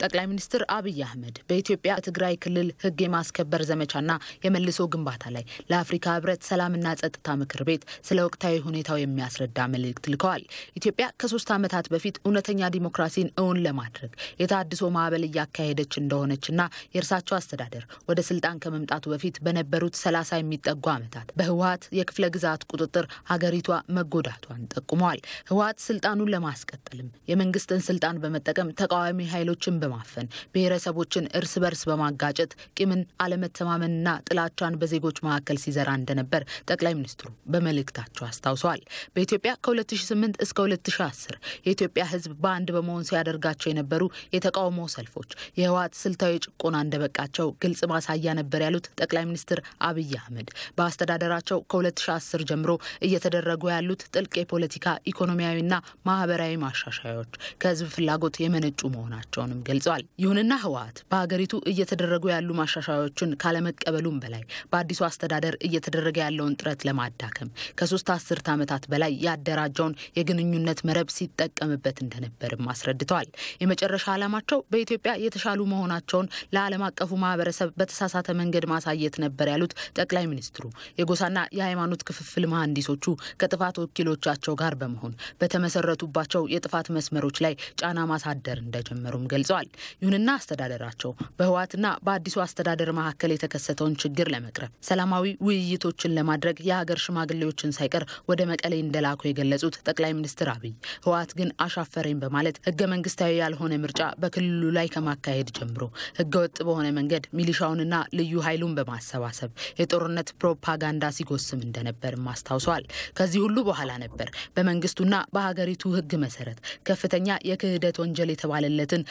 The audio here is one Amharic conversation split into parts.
ጠቅላይ ሚኒስትር አብይ አህመድ በኢትዮጵያ ትግራይ ክልል ሕግ የማስከበር ዘመቻና የመልሶ ግንባታ ላይ ለአፍሪካ ሕብረት ሰላምና ጸጥታ ምክር ቤት ስለ ወቅታዊ ሁኔታው የሚያስረዳ መልእክት ልከዋል። ኢትዮጵያ ከሶስት ዓመታት በፊት እውነተኛ ዲሞክራሲን እውን ለማድረግ የተሃድሶ ማዕበል እያካሄደች እንደሆነችና የእርሳቸው አስተዳደር ወደ ስልጣን ከመምጣቱ በፊት በነበሩት ሰላሳ የሚጠጉ ዓመታት በህወሀት የክፍለ ግዛት ቁጥጥር ሀገሪቷ መጎዳቷን ጠቁመዋል። ህወሀት ስልጣኑን ለማስቀጠልም የመንግስትን ስልጣን በመጠቀም ተቃዋሚ ኃይሎችን በማፈን ብሔረሰቦችን እርስ በርስ በማጋጨት ቂምን፣ አለመተማመንና ጥላቻን በዜጎች መካከል ሲዘራ እንደነበር ጠቅላይ ሚኒስትሩ በመልእክታቸው አስታውሰዋል። በኢትዮጵያ ከ2008 እስከ 2010 የኢትዮጵያ ህዝብ በአንድ በመሆን ሲያደርጋቸው የነበሩ የተቃውሞ ሰልፎች የህወሀት ስልታዊ ጭቆና እንደበቃቸው ግልጽ ማሳያ ነበር ያሉት ጠቅላይ ሚኒስትር አብይ አህመድ በአስተዳደራቸው ከ2010 ጀምሮ እየተደረጉ ያሉት ጥልቅ የፖለቲካ ኢኮኖሚያዊና ማህበራዊ ማሻሻያዎች ከህዝብ ፍላጎት የመነጩ መሆናቸውንም ገልጸዋል። ይሁንና ህወሀት በሀገሪቱ እየተደረጉ ያሉ ማሻሻያዎችን ካለመቀበሉም በላይ በአዲሱ አስተዳደር እየተደረገ ያለውን ጥረት ለማዳከም ከሶስት አስርት ዓመታት በላይ ያደራጀውን የግንኙነት መረብ ሲጠቀምበት እንደነበርም አስረድተዋል። የመጨረሻ ዓላማቸው በኢትዮጵያ የተሻሉ መሆናቸውን ለዓለም አቀፉ ማህበረሰብ በተሳሳተ መንገድ ማሳየት ነበር ያሉት ጠቅላይ ሚኒስትሩ የጎሳና የሃይማኖት ክፍፍል መሐንዲሶቹ ከጥፋት ወኪሎቻቸው ጋር በመሆን በተመሰረቱባቸው የጥፋት መስመሮች ላይ ጫና ማሳደር እንደጀመሩም ገልጸዋል። ይሁንና አስተዳደራቸው በህወሀትና በአዲሱ አስተዳደር መካከል የተከሰተውን ችግር ለመቅረፍ ሰላማዊ ውይይቶችን ለማድረግ የሀገር ሽማግሌዎችን ሳይቀር ወደ መቀሌ እንደላኩ የገለጹት ጠቅላይ ሚኒስትር አብይ ህወሀት ግን አሻፈረኝ በማለት ህገ መንግስታዊ ያልሆነ ምርጫ በክልሉ ላይ ከማካሄድ ጀምሮ ህገ ወጥ በሆነ መንገድ ሚሊሻውንና ልዩ ኃይሉን በማሰባሰብ የጦርነት ፕሮፓጋንዳ ሲጎስም እንደነበርም አስታውሰዋል። ከዚህ ሁሉ በኋላ ነበር በመንግስቱና በሀገሪቱ ህግ መሰረት ከፍተኛ የክህደት ወንጀል የተባለለትን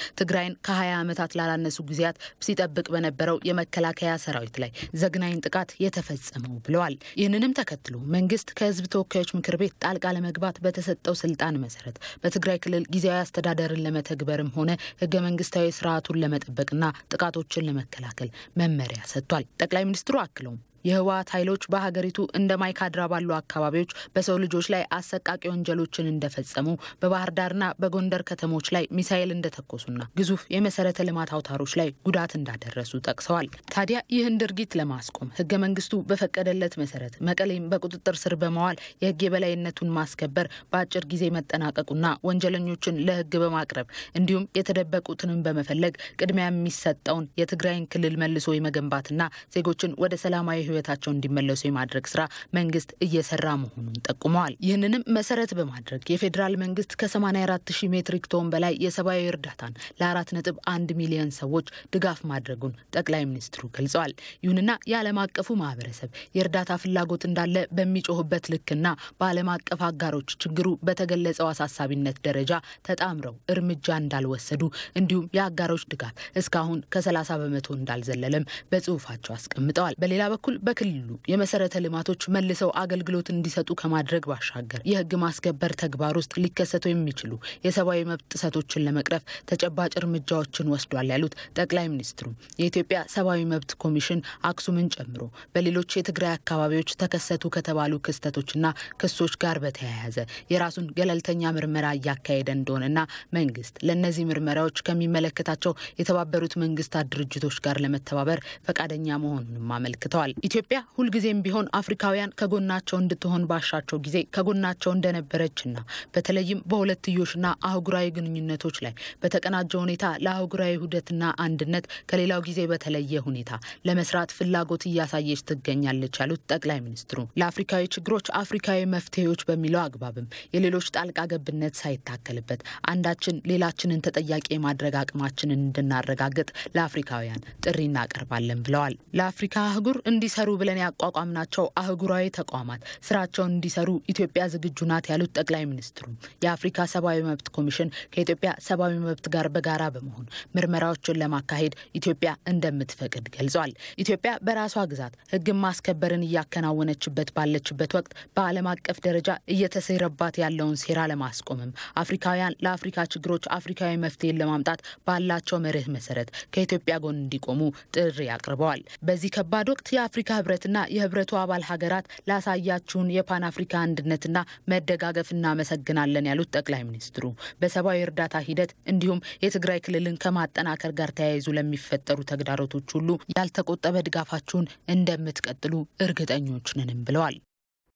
ትግራይን ከ20 ዓመታት ላላነሱ ጊዜያት ሲጠብቅ በነበረው የመከላከያ ሰራዊት ላይ ዘግናኝ ጥቃት የተፈጸመው ብለዋል። ይህንንም ተከትሎ መንግስት ከህዝብ ተወካዮች ምክር ቤት ጣልቃ ለመግባት በተሰጠው ስልጣን መሰረት በትግራይ ክልል ጊዜያዊ አስተዳደርን ለመተግበርም ሆነ ህገ መንግስታዊ ስርዓቱን ለመጠበቅና ጥቃቶችን ለመከላከል መመሪያ ሰጥቷል። ጠቅላይ ሚኒስትሩ አክለውም የህወሀት ኃይሎች በሀገሪቱ እንደ ማይካድራ ባሉ አካባቢዎች በሰው ልጆች ላይ አሰቃቂ ወንጀሎችን እንደፈጸሙ በባህር ዳርና በጎንደር ከተሞች ላይ ሚሳኤል እንደተኮሱና ግዙፍ የመሰረተ ልማት አውታሮች ላይ ጉዳት እንዳደረሱ ጠቅሰዋል። ታዲያ ይህን ድርጊት ለማስቆም ህገ መንግስቱ በፈቀደለት መሰረት መቀሌም በቁጥጥር ስር በመዋል የህግ የበላይነቱን ማስከበር በአጭር ጊዜ መጠናቀቁና ወንጀለኞችን ለህግ በማቅረብ እንዲሁም የተደበቁትንም በመፈለግ ቅድሚያ የሚሰጠውን የትግራይን ክልል መልሶ የመገንባትና ዜጎችን ወደ ሰላማዊ ህይወታቸው እንዲመለሱ የማድረግ ስራ መንግስት እየሰራ መሆኑን ጠቁመዋል። ይህንንም መሰረት በማድረግ የፌዴራል መንግስት ከ84 ሺህ ሜትሪክ ቶን በላይ የሰብአዊ እርዳታን ለ4.1 ሚሊዮን ሰዎች ድጋፍ ማድረጉን ጠቅላይ ሚኒስትሩ ገልጸዋል። ይሁንና የዓለም አቀፉ ማህበረሰብ የእርዳታ ፍላጎት እንዳለ በሚጮህበት ልክና በዓለም አቀፍ አጋሮች ችግሩ በተገለጸው አሳሳቢነት ደረጃ ተጣምረው እርምጃ እንዳልወሰዱ እንዲሁም የአጋሮች ድጋፍ እስካሁን ከ30 በመቶ እንዳልዘለለም በጽሁፋቸው አስቀምጠዋል። በሌላ በኩል በክልሉ የመሰረተ ልማቶች መልሰው አገልግሎት እንዲሰጡ ከማድረግ ባሻገር የህግ ማስከበር ተግባር ውስጥ ሊከሰቱ የሚችሉ የሰብአዊ መብት ጥሰቶችን ለመቅረፍ ተጨባጭ እርምጃዎችን ወስዷል ያሉት ጠቅላይ ሚኒስትሩ የኢትዮጵያ ሰብአዊ መብት ኮሚሽን አክሱምን ጨምሮ በሌሎች የትግራይ አካባቢዎች ተከሰቱ ከተባሉ ክስተቶችና ክሶች ጋር በተያያዘ የራሱን ገለልተኛ ምርመራ እያካሄደ እንደሆነና መንግስት ለእነዚህ ምርመራዎች ከሚመለከታቸው የተባበሩት መንግስታት ድርጅቶች ጋር ለመተባበር ፈቃደኛ መሆኑንም አመልክተዋል። ኢትዮጵያ ሁልጊዜም ቢሆን አፍሪካውያን ከጎናቸው እንድትሆን ባሻቸው ጊዜ ከጎናቸው እንደነበረችና በተለይም በሁለትዮሽና አህጉራዊ ግንኙነቶች ላይ በተቀናጀ ሁኔታ ለአህጉራዊ ውህደትና አንድነት ከሌላው ጊዜ በተለየ ሁኔታ ለመስራት ፍላጎት እያሳየች ትገኛለች ያሉት ጠቅላይ ሚኒስትሩ ለአፍሪካዊ ችግሮች አፍሪካዊ መፍትሄዎች በሚለው አግባብም የሌሎች ጣልቃ ገብነት ሳይታከልበት አንዳችን ሌላችንን ተጠያቂ የማድረግ አቅማችንን እንድናረጋግጥ ለአፍሪካውያን ጥሪ እናቀርባለን ብለዋል። ለአፍሪካ አህጉር እንዲሰሩ ብለን ያቋቋምናቸው አህጉራዊ ተቋማት ስራቸውን እንዲሰሩ ኢትዮጵያ ዝግጁ ናት ያሉት ጠቅላይ ሚኒስትሩ የአፍሪካ ሰብአዊ መብት ኮሚሽን ከኢትዮጵያ ሰብአዊ መብት ጋር በጋራ በመሆን ምርመራዎችን ለማካሄድ ኢትዮጵያ እንደምትፈቅድ ገልጿል። ኢትዮጵያ በራሷ ግዛት ሕግን ማስከበርን እያከናወነችበት ባለችበት ወቅት በዓለም አቀፍ ደረጃ እየተሴረባት ያለውን ሴራ ለማስቆምም አፍሪካውያን ለአፍሪካ ችግሮች አፍሪካዊ መፍትሄን ለማምጣት ባላቸው መርህ መሰረት ከኢትዮጵያ ጎን እንዲቆሙ ጥሪ አቅርበዋል። በዚህ ከባድ ወቅት የአፍሪካ የአፍሪካ ህብረትና የህብረቱ አባል ሀገራት ላሳያችሁን የፓን አፍሪካ አንድነትና መደጋገፍ እናመሰግናለን ያሉት ጠቅላይ ሚኒስትሩ በሰብአዊ እርዳታ ሂደት እንዲሁም የትግራይ ክልልን ከማጠናከር ጋር ተያይዞ ለሚፈጠሩ ተግዳሮቶች ሁሉ ያልተቆጠበ ድጋፋችሁን እንደምትቀጥሉ እርግጠኞች ነንም ብለዋል።